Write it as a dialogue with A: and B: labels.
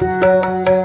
A: Música